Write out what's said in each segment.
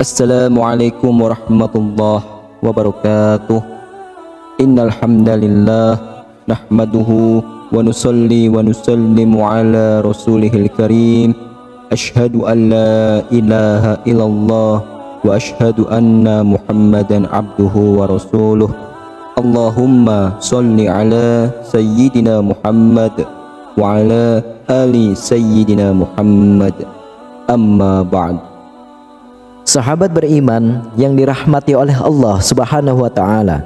السلام عليكم ورحمة الله وبركاته. إن الحمد لله نحمده ونصلي ونسلم على رسوله الكريم. أشهد أن لا إله إلا الله وأشهد أن محمدا عبده ورسوله. اللهم صل على سيدنا محمد وعلى آل سيدنا محمد. أما بعد. Sahabat beriman yang dirahmati oleh Allah Subhanahu wa taala.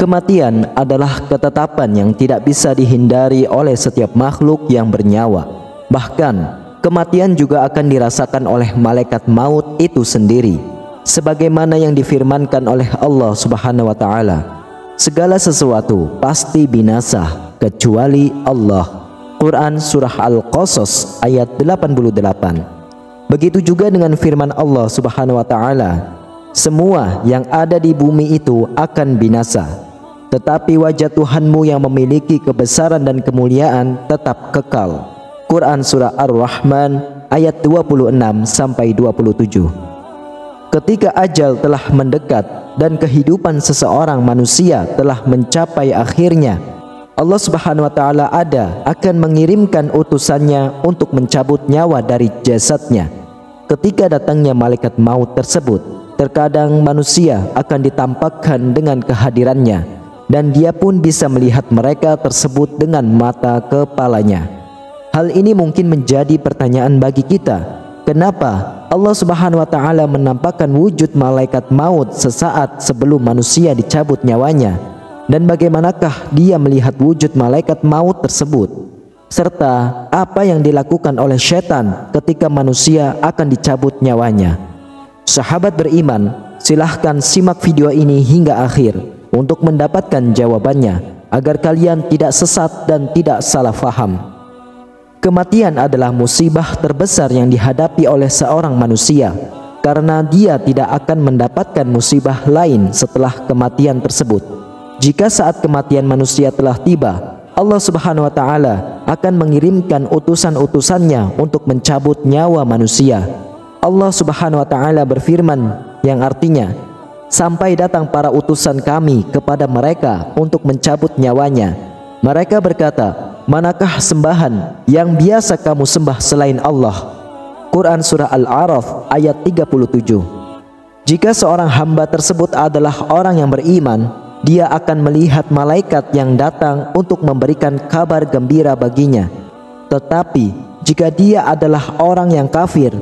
Kematian adalah ketetapan yang tidak bisa dihindari oleh setiap makhluk yang bernyawa. Bahkan, kematian juga akan dirasakan oleh malaikat maut itu sendiri. Sebagaimana yang difirmankan oleh Allah Subhanahu wa taala, segala sesuatu pasti binasa kecuali Allah. Quran surah Al-Qasas ayat 88. Begitu juga dengan firman Allah Subhanahu wa taala, semua yang ada di bumi itu akan binasa. Tetapi wajah Tuhanmu yang memiliki kebesaran dan kemuliaan tetap kekal. Quran surah Ar-Rahman ayat 26 sampai 27. Ketika ajal telah mendekat dan kehidupan seseorang manusia telah mencapai akhirnya, Allah Subhanahu wa taala ada akan mengirimkan utusannya untuk mencabut nyawa dari jasadnya. Ketika datangnya malaikat maut tersebut, terkadang manusia akan ditampakkan dengan kehadirannya dan dia pun bisa melihat mereka tersebut dengan mata kepalanya. Hal ini mungkin menjadi pertanyaan bagi kita. Kenapa Allah Subhanahu wa taala menampakkan wujud malaikat maut sesaat sebelum manusia dicabut nyawanya? dan bagaimanakah dia melihat wujud malaikat maut tersebut serta apa yang dilakukan oleh setan ketika manusia akan dicabut nyawanya. Sahabat beriman, silahkan simak video ini hingga akhir untuk mendapatkan jawabannya agar kalian tidak sesat dan tidak salah faham. Kematian adalah musibah terbesar yang dihadapi oleh seorang manusia karena dia tidak akan mendapatkan musibah lain setelah kematian tersebut. Jika saat kematian manusia telah tiba, Allah Subhanahu wa taala akan mengirimkan utusan-utusannya untuk mencabut nyawa manusia. Allah Subhanahu wa taala berfirman yang artinya, "Sampai datang para utusan kami kepada mereka untuk mencabut nyawanya." Mereka berkata, "Manakah sembahan yang biasa kamu sembah selain Allah?" Quran surah Al-A'raf ayat 37. Jika seorang hamba tersebut adalah orang yang beriman, dia akan melihat malaikat yang datang untuk memberikan kabar gembira baginya. Tetapi jika dia adalah orang yang kafir,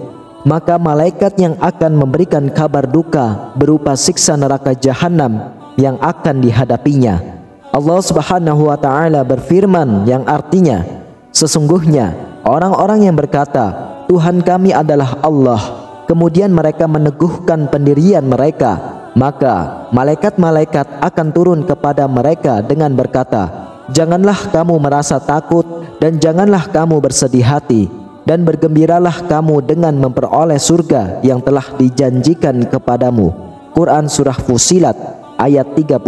maka malaikat yang akan memberikan kabar duka berupa siksa neraka jahanam yang akan dihadapinya. Allah Subhanahu wa taala berfirman yang artinya, sesungguhnya orang-orang yang berkata, Tuhan kami adalah Allah, kemudian mereka meneguhkan pendirian mereka maka malaikat-malaikat akan turun kepada mereka dengan berkata, Janganlah kamu merasa takut dan janganlah kamu bersedih hati dan bergembiralah kamu dengan memperoleh surga yang telah dijanjikan kepadamu. Quran Surah Fusilat ayat 30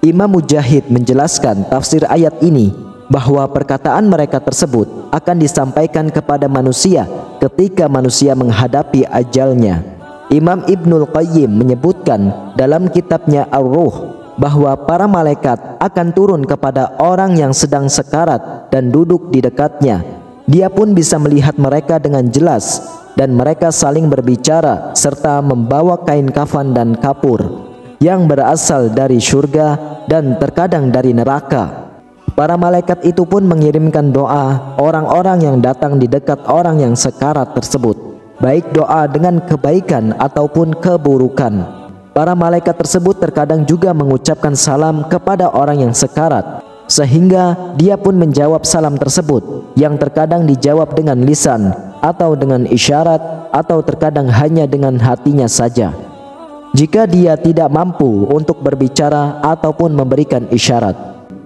Imam Mujahid menjelaskan tafsir ayat ini bahwa perkataan mereka tersebut akan disampaikan kepada manusia ketika manusia menghadapi ajalnya. Imam Ibnul Qayyim menyebutkan dalam kitabnya Ar-Ruh bahwa para malaikat akan turun kepada orang yang sedang sekarat dan duduk di dekatnya. Dia pun bisa melihat mereka dengan jelas dan mereka saling berbicara serta membawa kain kafan dan kapur yang berasal dari surga dan terkadang dari neraka. Para malaikat itu pun mengirimkan doa orang-orang yang datang di dekat orang yang sekarat tersebut baik doa dengan kebaikan ataupun keburukan. Para malaikat tersebut terkadang juga mengucapkan salam kepada orang yang sekarat, sehingga dia pun menjawab salam tersebut yang terkadang dijawab dengan lisan atau dengan isyarat atau terkadang hanya dengan hatinya saja. Jika dia tidak mampu untuk berbicara ataupun memberikan isyarat,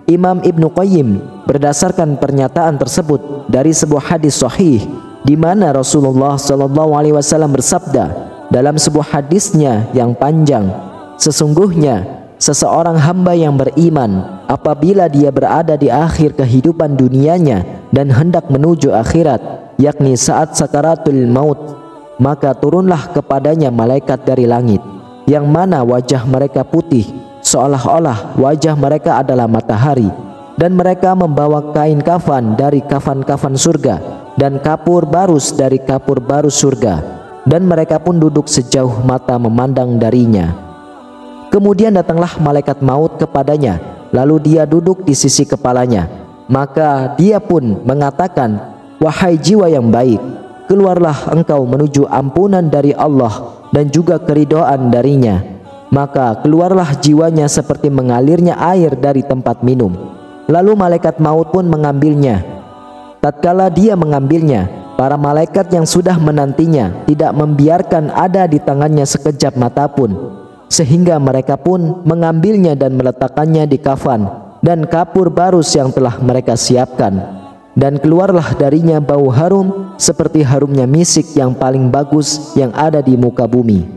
Imam Ibnu Qayyim berdasarkan pernyataan tersebut dari sebuah hadis sahih di mana Rasulullah Shallallahu Alaihi Wasallam bersabda dalam sebuah hadisnya yang panjang, sesungguhnya seseorang hamba yang beriman apabila dia berada di akhir kehidupan dunianya dan hendak menuju akhirat, yakni saat sakaratul maut, maka turunlah kepadanya malaikat dari langit yang mana wajah mereka putih seolah-olah wajah mereka adalah matahari dan mereka membawa kain kafan dari kafan-kafan surga dan kapur barus dari kapur barus surga dan mereka pun duduk sejauh mata memandang darinya kemudian datanglah malaikat maut kepadanya lalu dia duduk di sisi kepalanya maka dia pun mengatakan wahai jiwa yang baik keluarlah engkau menuju ampunan dari Allah dan juga keridoan darinya maka keluarlah jiwanya seperti mengalirnya air dari tempat minum. Lalu malaikat maut pun mengambilnya. Tatkala dia mengambilnya, para malaikat yang sudah menantinya tidak membiarkan ada di tangannya sekejap mata pun, sehingga mereka pun mengambilnya dan meletakkannya di kafan dan kapur barus yang telah mereka siapkan. Dan keluarlah darinya bau harum seperti harumnya misik yang paling bagus yang ada di muka bumi.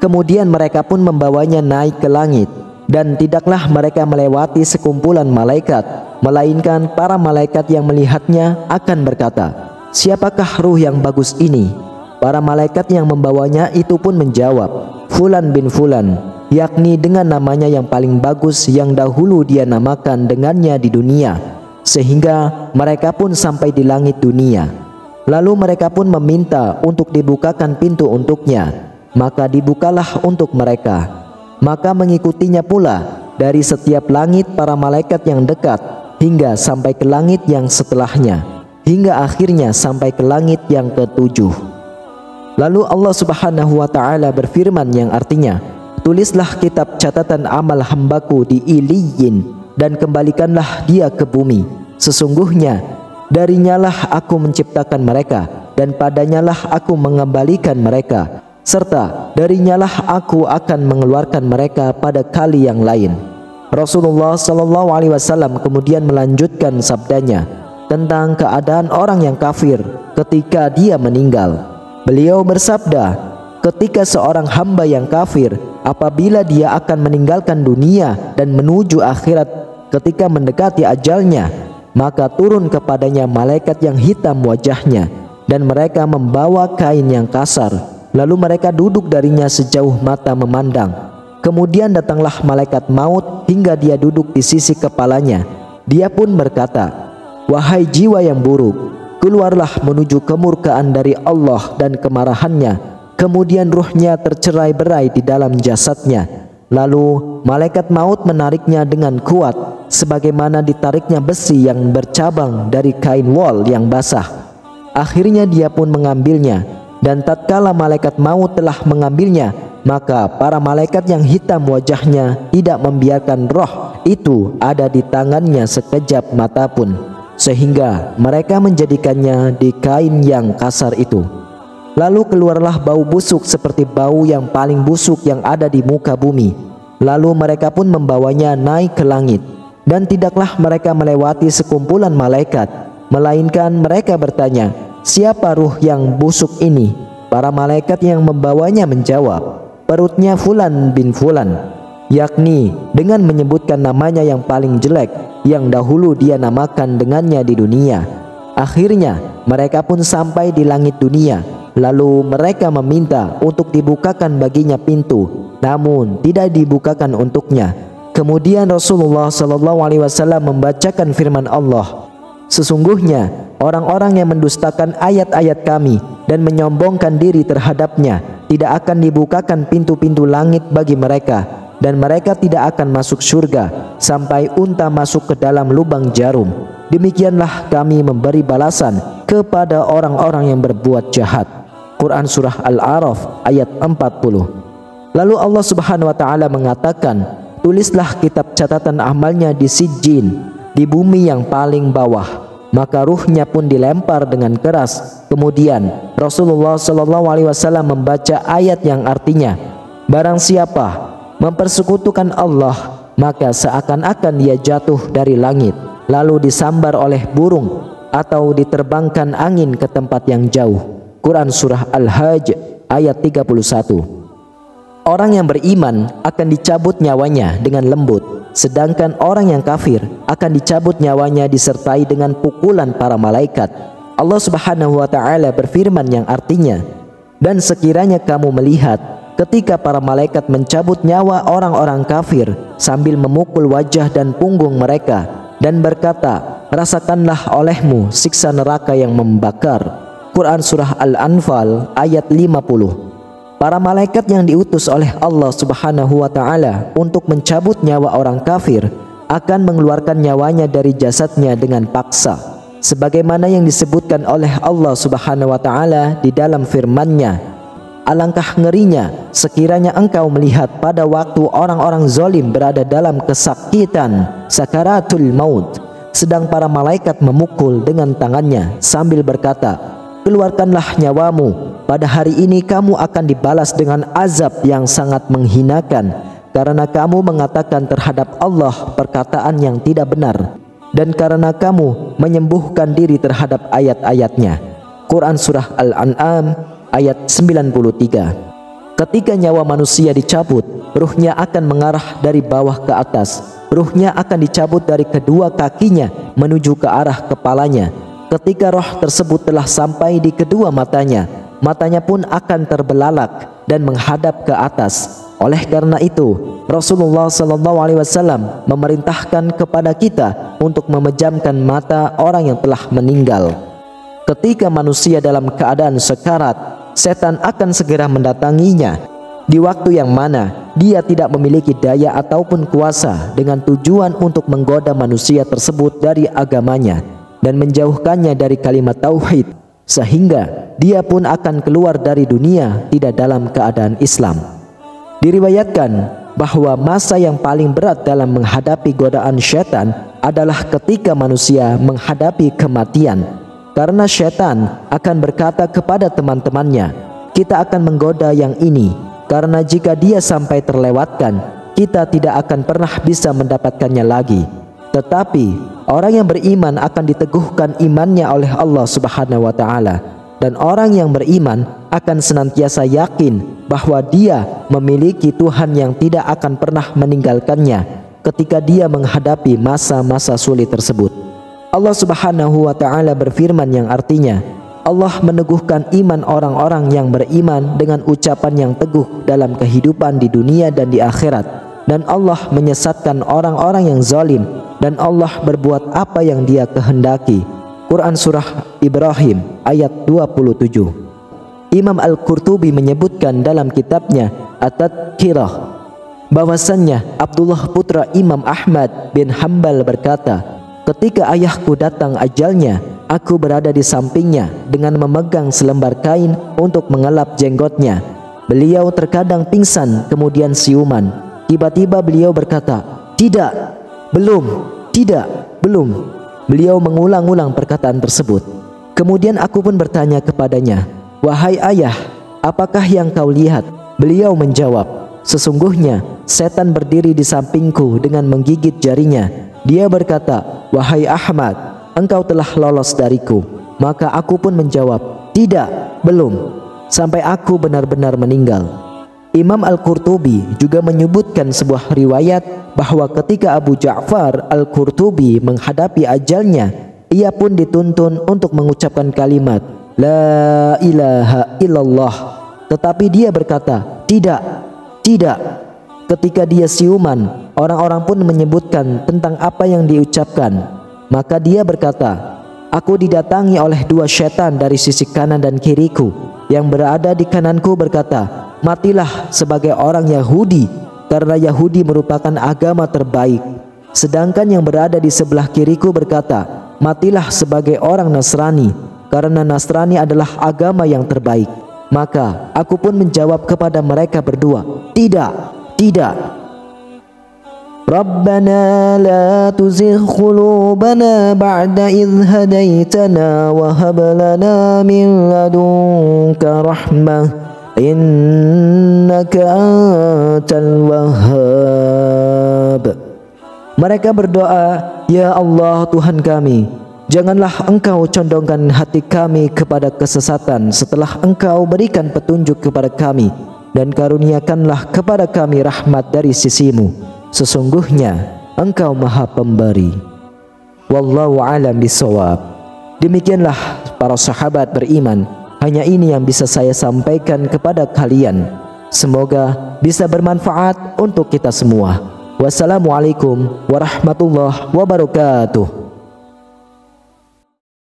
Kemudian mereka pun membawanya naik ke langit dan tidaklah mereka melewati sekumpulan malaikat melainkan para malaikat yang melihatnya akan berkata siapakah ruh yang bagus ini para malaikat yang membawanya itu pun menjawab fulan bin fulan yakni dengan namanya yang paling bagus yang dahulu dia namakan dengannya di dunia sehingga mereka pun sampai di langit dunia lalu mereka pun meminta untuk dibukakan pintu untuknya maka dibukalah untuk mereka. Maka mengikutinya pula dari setiap langit para malaikat yang dekat hingga sampai ke langit yang setelahnya, hingga akhirnya sampai ke langit yang ketujuh. Lalu Allah Subhanahu wa taala berfirman yang artinya, "Tulislah kitab catatan amal hambaku di Iliyin dan kembalikanlah dia ke bumi. Sesungguhnya darinyalah aku menciptakan mereka dan padanyalah aku mengembalikan mereka." Serta darinyalah aku akan mengeluarkan mereka pada kali yang lain. Rasulullah Shallallahu Alaihi Wasallam kemudian melanjutkan sabdanya tentang keadaan orang yang kafir ketika dia meninggal. Beliau bersabda, ketika seorang hamba yang kafir apabila dia akan meninggalkan dunia dan menuju akhirat ketika mendekati ajalnya, maka turun kepadanya malaikat yang hitam wajahnya dan mereka membawa kain yang kasar Lalu mereka duduk darinya sejauh mata memandang. Kemudian datanglah malaikat maut hingga dia duduk di sisi kepalanya. Dia pun berkata, Wahai jiwa yang buruk, keluarlah menuju kemurkaan dari Allah dan kemarahannya. Kemudian ruhnya tercerai berai di dalam jasadnya. Lalu malaikat maut menariknya dengan kuat sebagaimana ditariknya besi yang bercabang dari kain wol yang basah. Akhirnya dia pun mengambilnya dan tatkala malaikat maut telah mengambilnya maka para malaikat yang hitam wajahnya tidak membiarkan roh itu ada di tangannya sekejap mata pun sehingga mereka menjadikannya di kain yang kasar itu. Lalu keluarlah bau busuk seperti bau yang paling busuk yang ada di muka bumi. Lalu mereka pun membawanya naik ke langit. Dan tidaklah mereka melewati sekumpulan malaikat melainkan mereka bertanya Siapa ruh yang busuk ini? Para malaikat yang membawanya menjawab, perutnya Fulan bin Fulan, yakni dengan menyebutkan namanya yang paling jelek yang dahulu dia namakan dengannya di dunia. Akhirnya mereka pun sampai di langit dunia, lalu mereka meminta untuk dibukakan baginya pintu, namun tidak dibukakan untuknya. Kemudian Rasulullah Shallallahu Alaihi Wasallam membacakan firman Allah, Sesungguhnya orang-orang yang mendustakan ayat-ayat kami dan menyombongkan diri terhadapnya tidak akan dibukakan pintu-pintu langit bagi mereka dan mereka tidak akan masuk surga sampai unta masuk ke dalam lubang jarum. Demikianlah kami memberi balasan kepada orang-orang yang berbuat jahat. Quran Surah Al-A'raf ayat 40 Lalu Allah Subhanahu Wa Taala mengatakan, Tulislah kitab catatan amalnya di Sijin di bumi yang paling bawah maka ruhnya pun dilempar dengan keras. Kemudian Rasulullah Shallallahu Alaihi Wasallam membaca ayat yang artinya barang siapa mempersekutukan Allah maka seakan-akan dia jatuh dari langit lalu disambar oleh burung atau diterbangkan angin ke tempat yang jauh. Quran Surah Al-Hajj ayat 31 Orang yang beriman akan dicabut nyawanya dengan lembut, sedangkan orang yang kafir akan dicabut nyawanya disertai dengan pukulan para malaikat. Allah Subhanahu wa taala berfirman yang artinya, Dan sekiranya kamu melihat ketika para malaikat mencabut nyawa orang-orang kafir sambil memukul wajah dan punggung mereka dan berkata, "Rasakanlah olehmu siksa neraka yang membakar." Quran surah Al-Anfal ayat 50. Para malaikat yang diutus oleh Allah Subhanahu wa taala untuk mencabut nyawa orang kafir akan mengeluarkan nyawanya dari jasadnya dengan paksa sebagaimana yang disebutkan oleh Allah Subhanahu wa taala di dalam firman-Nya. Alangkah ngerinya sekiranya engkau melihat pada waktu orang-orang zalim berada dalam kesakitan sakaratul maut sedang para malaikat memukul dengan tangannya sambil berkata keluarkanlah nyawamu pada hari ini kamu akan dibalas dengan azab yang sangat menghinakan karena kamu mengatakan terhadap Allah perkataan yang tidak benar dan karena kamu menyembuhkan diri terhadap ayat-ayatnya. Quran Surah Al-An'am ayat 93 Ketika nyawa manusia dicabut, ruhnya akan mengarah dari bawah ke atas. Ruhnya akan dicabut dari kedua kakinya menuju ke arah kepalanya. Ketika roh tersebut telah sampai di kedua matanya, matanya pun akan terbelalak dan menghadap ke atas. Oleh karena itu, Rasulullah sallallahu alaihi wasallam memerintahkan kepada kita untuk memejamkan mata orang yang telah meninggal. Ketika manusia dalam keadaan sekarat, setan akan segera mendatanginya di waktu yang mana dia tidak memiliki daya ataupun kuasa dengan tujuan untuk menggoda manusia tersebut dari agamanya dan menjauhkannya dari kalimat tauhid sehingga dia pun akan keluar dari dunia tidak dalam keadaan Islam. Diriwayatkan bahwa masa yang paling berat dalam menghadapi godaan syaitan adalah ketika manusia menghadapi kematian. Karena syaitan akan berkata kepada teman-temannya, kita akan menggoda yang ini, karena jika dia sampai terlewatkan, kita tidak akan pernah bisa mendapatkannya lagi. Tetapi orang yang beriman akan diteguhkan imannya oleh Allah Subhanahu wa taala dan orang yang beriman akan senantiasa yakin bahwa dia memiliki Tuhan yang tidak akan pernah meninggalkannya ketika dia menghadapi masa-masa sulit tersebut. Allah Subhanahu wa taala berfirman yang artinya Allah meneguhkan iman orang-orang yang beriman dengan ucapan yang teguh dalam kehidupan di dunia dan di akhirat dan Allah menyesatkan orang-orang yang zalim. Dan Allah berbuat apa yang dia kehendaki. Quran Surah Ibrahim ayat 27 Imam Al-Qurtubi menyebutkan dalam kitabnya At-Tadkirah bahwasannya Abdullah putra Imam Ahmad bin Hambal berkata ketika ayahku datang ajalnya aku berada di sampingnya dengan memegang selembar kain untuk mengelap jenggotnya. Beliau terkadang pingsan kemudian siuman tiba-tiba beliau berkata tidak belum tidak belum Beliau mengulang-ulang perkataan tersebut. Kemudian aku pun bertanya kepadanya, "Wahai ayah, apakah yang kau lihat?" Beliau menjawab, "Sesungguhnya setan berdiri di sampingku dengan menggigit jarinya." Dia berkata, "Wahai Ahmad, engkau telah lolos dariku." Maka aku pun menjawab, "Tidak, belum, sampai aku benar-benar meninggal." Imam Al-Qurtubi juga menyebutkan sebuah riwayat bahwa ketika Abu Ja'far Al-Qurtubi menghadapi ajalnya, ia pun dituntun untuk mengucapkan kalimat La ilaha illallah. Tetapi dia berkata, tidak, tidak. Ketika dia siuman, orang-orang pun menyebutkan tentang apa yang diucapkan. Maka dia berkata, Aku didatangi oleh dua setan dari sisi kanan dan kiriku. Yang berada di kananku berkata, matilah sebagai orang Yahudi karena Yahudi merupakan agama terbaik. Sedangkan yang berada di sebelah kiriku berkata, matilah sebagai orang Nasrani karena Nasrani adalah agama yang terbaik. Maka aku pun menjawab kepada mereka berdua, tidak, tidak. Rabbana la tuzigh qulubana ba'da idh hadaitana wa hab lana min innaka antal wahhab. Mereka berdoa ya Allah Tuhan kami janganlah engkau condongkan hati kami kepada kesesatan setelah engkau berikan petunjuk kepada kami dan karuniakanlah kepada kami rahmat dari sisimu. Sesungguhnya engkau maha pemberi. Wallahu alam bisawab demikianlah para sahabat beriman Hanya ini yang bisa saya sampaikan kepada kalian. Semoga bisa bermanfaat untuk kita semua. Wassalamualaikum warahmatullahi wabarakatuh.